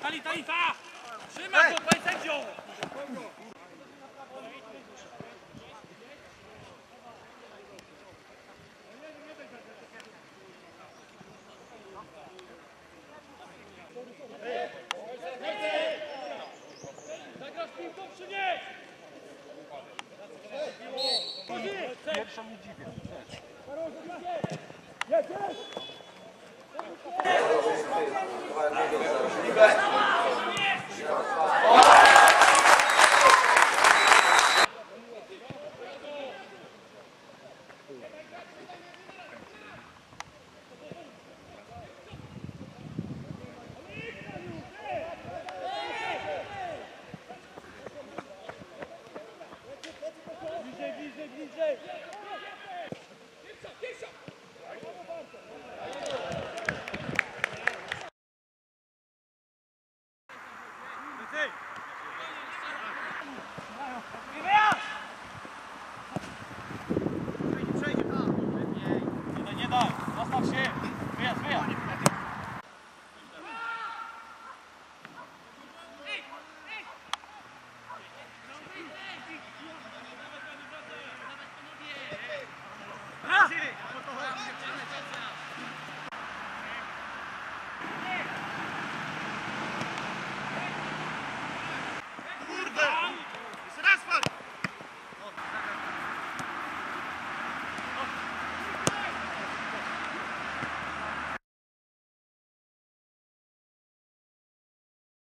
Tali, tali, fa! Trzymaj go! Pierwsza mi dziwię.